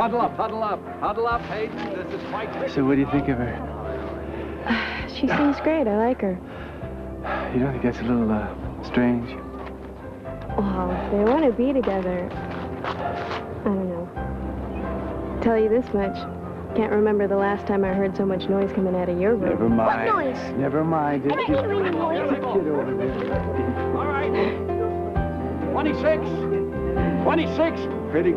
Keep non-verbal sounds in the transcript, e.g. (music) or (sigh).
Huddle up, huddle up, huddle up, Hayden. This is quite... So what do you think of her? (sighs) She seems great. I like her. You don't think that's a little, uh, strange? Well, if they want to be together, I don't know. Tell you this much. Can't remember the last time I heard so much noise coming out of your room. Never mind. What noise? Never mind. I didn't noise. get over there. All right. (laughs) 26. 26. Pretty